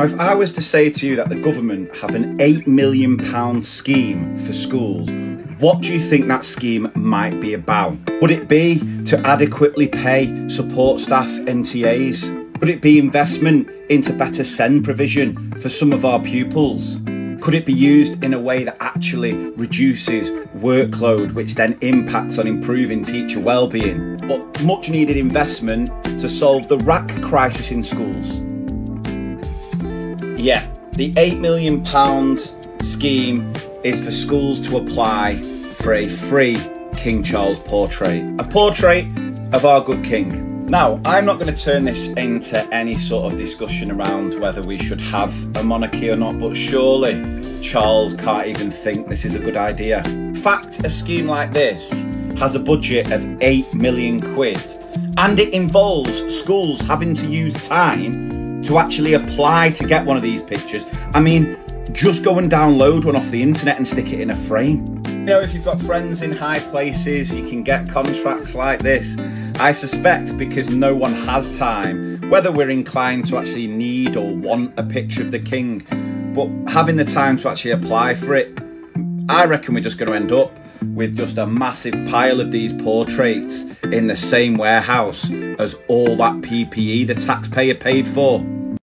Now if I was to say to you that the government have an £8 million scheme for schools, what do you think that scheme might be about? Would it be to adequately pay support staff and TAs? Would it be investment into better SEND provision for some of our pupils? Could it be used in a way that actually reduces workload, which then impacts on improving teacher well-being? But much needed investment to solve the RAAC crisis in schools. Yeah, the £8 million scheme is for schools to apply for a free King Charles portrait, a portrait of our good king. Now, I'm not going to turn this into any sort of discussion around whether we should have a monarchy or not, but surely Charles can't even think this is a good idea. Fact, a scheme like this has a budget of 8 million quid and it involves schools having to use time to actually apply to get one of these pictures. I mean, just go and download one off the internet and stick it in a frame. You know, if you've got friends in high places, you can get contracts like this. I suspect because no one has time, whether we're inclined to actually need or want a picture of the king, but having the time to actually apply for it, I reckon we're just going to end up with just a massive pile of these portraits in the same warehouse as all that PPE the taxpayer paid for.